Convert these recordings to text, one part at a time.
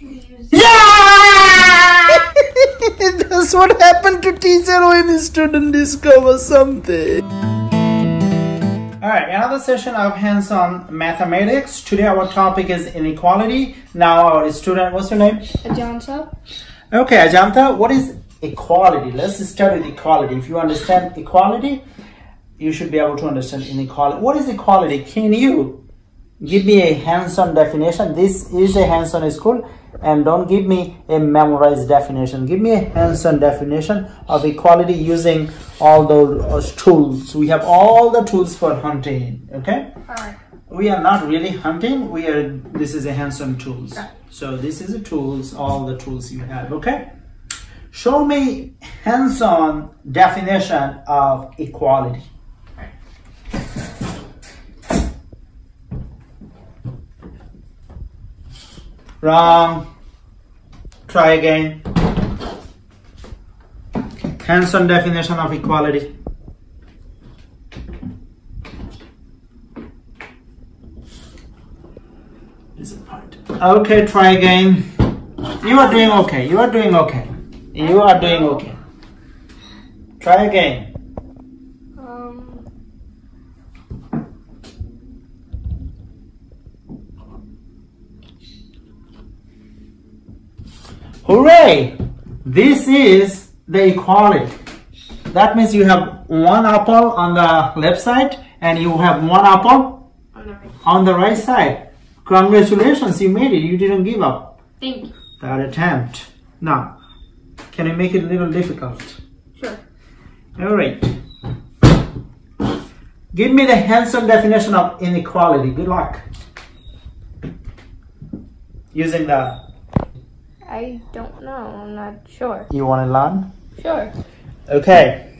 use Yeah! That's what happened to teacher when the student discovers something. Alright, another session of hands-on mathematics. Today our topic is inequality. Now our student, what's your name? Ajanta. Okay, Ajanta, what is equality? Let's start with equality. If you understand equality, you should be able to understand inequality. What is equality? Can you give me a hands-on definition? This is a hands-on school and don't give me a memorized definition. Give me a hands-on definition of equality using all those tools. We have all the tools for hunting, okay? Alright. we are not really hunting we are this is a hands-on tools so this is the tools all the tools you have okay show me hands-on definition of equality wrong try again hands-on definition of equality. Okay, try again. You are doing okay. You are doing okay. You are doing okay. Try again. Um, Hooray! This is the equality. That means you have one apple on the left side and you have one apple on the right. on the right side. Congratulations, you made it. You didn't give up Thank you. that attempt. Now, can you make it a little difficult? Sure. All right. Give me the handsome definition of inequality. Good luck. Using the. I don't know. I'm not sure. You want to learn? Sure. Okay.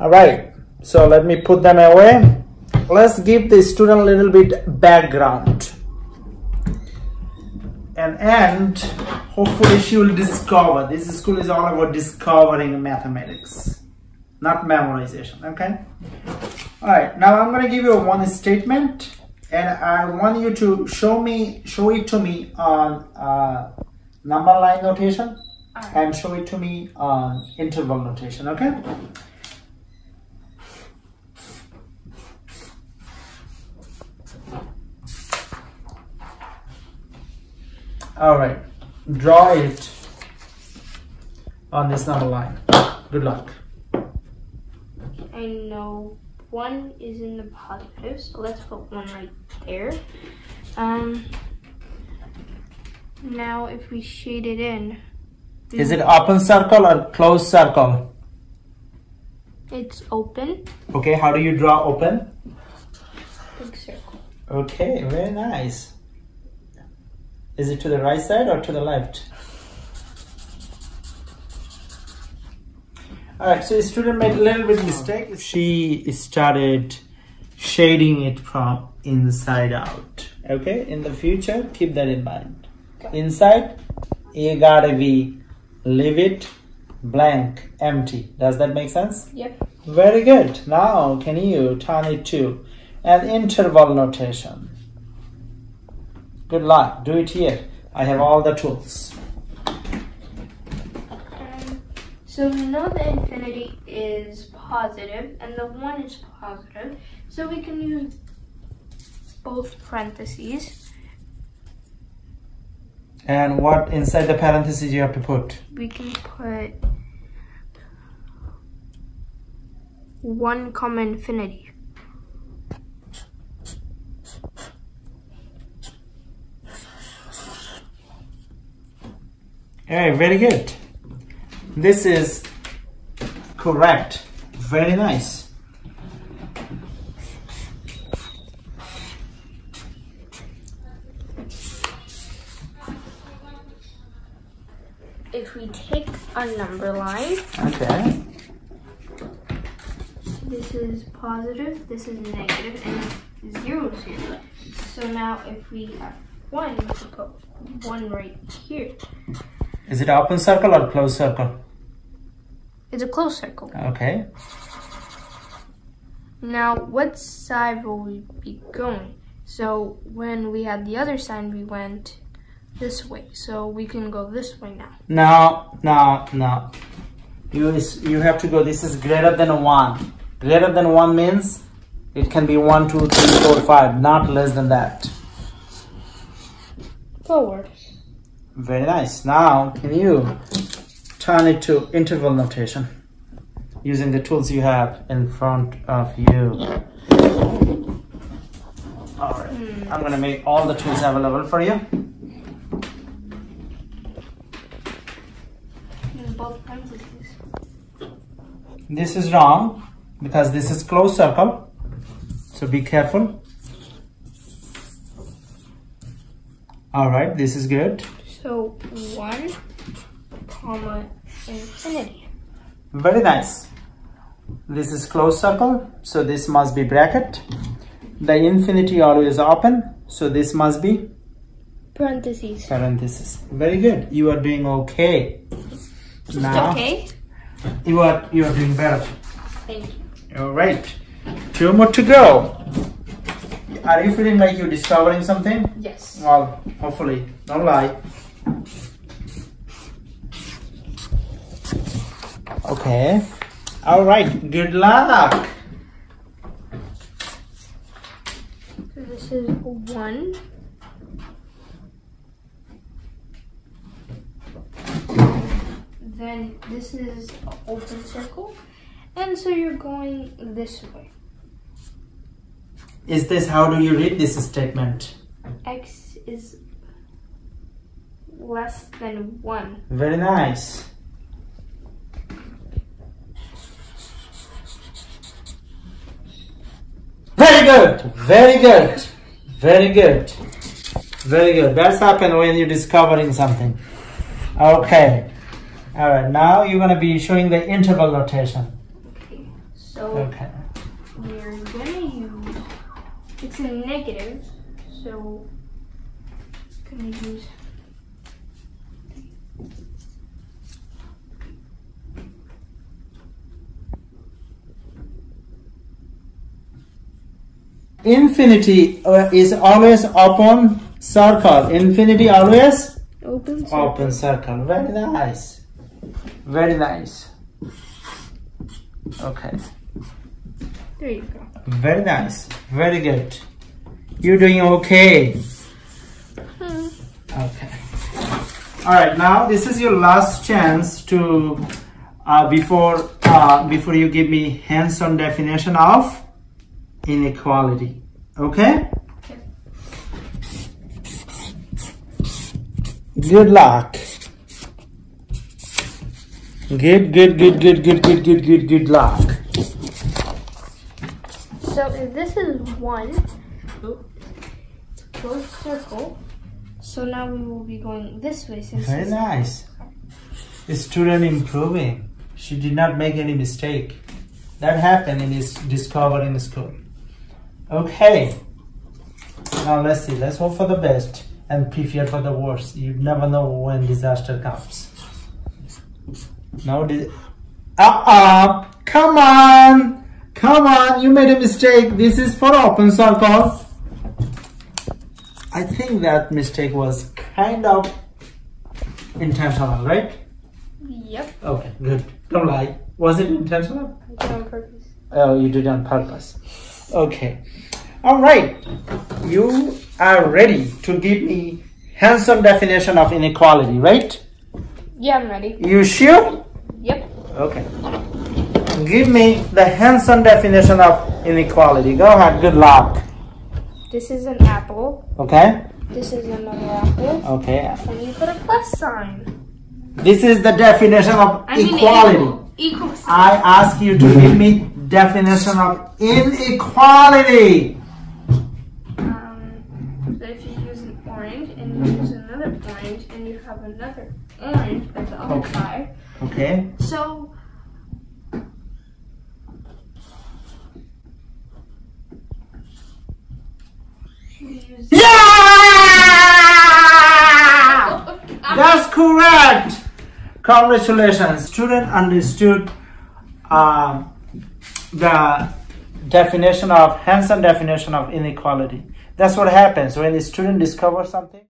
All right. So let me put them away. Let's give the student a little bit background. And and hopefully she will discover. This school is all about discovering mathematics, not memorization. Okay. All right. Now I'm gonna give you one statement, and I want you to show me, show it to me on uh, number line notation Alright. and show it to me on interval notation, okay? All right, draw it on this number line. Good luck. I know one is in the positive, so let's put one right there. Um. Now, if we shade it in, Is it open circle or closed circle? it's open. Okay, how do you draw open? Big circle. Okay, very nice. Is it to the right side or to the left? Alright, so the student made a little bit mistake. She started shading it from inside out. Okay, in the future, keep that in mind. Inside, you gotta be leave it blank, empty. Does that make sense? Yep. Very good. Now, can you turn it to an interval notation? Good luck. Do it here. I have all the tools. Um, so we know the infinity is positive and the one is positive, so we can use both parentheses. And what inside the parentheses you have to put? We can put one comma infinity. Alright, very good. This is correct. Very nice. If we take a number line, Okay. this is positive, this is negative, and zero is here. So now if we have one, we can put one right here. Is it open circle or closed circle? It's a closed circle. Okay. Now, what side will we be going? So when we had the other side, we went this way. So we can go this way now. No, no, no. You is you have to go. This is greater than one. Greater than one means it can be one, two, three, four, five. Not less than that. Forward. Very nice. Now, can you turn it to interval notation using the tools you have in front of you? All right. Hmm. I'm gonna make all the tools available for you. Use both parentheses. This is wrong because this is closed circle. So be careful. All right, this is good. So one, comma, infinity. Very nice. This is closed circle, so this must be bracket. The infinity always open, so this must be Parentheses. Parentheses. Very good. You are doing okay. Now Okay. You are you are doing better. Thank you. All right. Two more to go. Are you feeling like you're discovering something? Yes. Well, hopefully. Don't lie. Okay. All right. Good luck. So this is one. Then this is an open circle. And so you're going this way. Is this how do you read this statement? X is less than one. Very nice. Very good. Very good. Very good. Very good. That's happened when you're discovering something. Okay. All right. Now you're going to be showing the interval notation. Okay. So Okay. we're gonna use it's a negative, so gonna use Infinity uh, is always open circle. Infinity always open circle. open circle. Very nice. Very nice. Okay. There you go. Very nice. Very good. You're doing okay. Hmm. Okay. All right. Now this is your last chance to uh, before uh, before you give me hands-on definition of inequality. Okay. Okay. Good luck. Good, good, good, good, good, good, good, good, good luck. So if this is one, it's a closed circle. So now we will be going this way since Very it's- nice. Student improving. She did not make any mistake. That happened in his discovery in school. Okay. Now let's see. Let's hope for the best and prepare for the worst. You never know when disaster comes. No, di- uh-uh. Come on. Come on. You made a mistake. This is for open circle. I think that mistake was kind of intentional, right? Yep. Okay, good. Don't lie. Was it intentional? I did on purpose. Oh, you did on purpose. Okay. All right. You are ready to give me handsome definition of inequality, right? Yeah, I'm ready. You sure? Yep. Okay. Give me the handsome definition of inequality. Go ahead. Good luck. This is an apple. Okay. This is another apple. Okay. And you put a plus sign. This is the definition of I mean equality. equal. I ask you to give me definition of inequality. Um, if you use an orange and you use another orange and you have another orange the other Okay. side, Okay. so Yeah! That's correct. Congratulations. Student understood um, the definition of Hansen definition of inequality. That's what happens when a student discovers something.